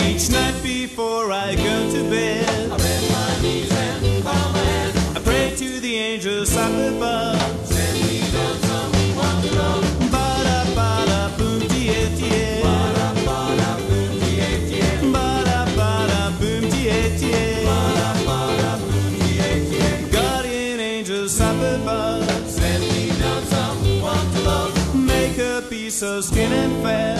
Each night before I go to bed, I bend my knees and bow my head. I pray to the angels up above. Send me down someone to love. Ba-da, ba-da, boom, tie, tie. Ba-da, ba-da, boom, tie, tie. Ba-da, ba-da, boom, tie, tie. Ba-da, ba-da, boom, tie, tie. Guardian angels up above. Send me down someone to love. Make her be so skin and fair.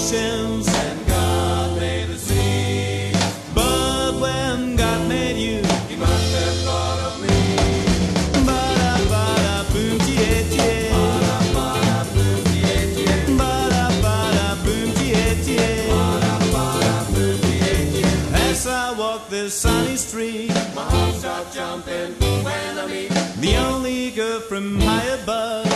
oceans and God made the seas. But when God made you, He must have thought of me. Bada bada boom tie tie. Bada bada boom tie tie. Bada bada boom tie tie. Bada bada boom tie tie. As I walk this sunny street, my heart starts jumping when I meet the only girl from high above.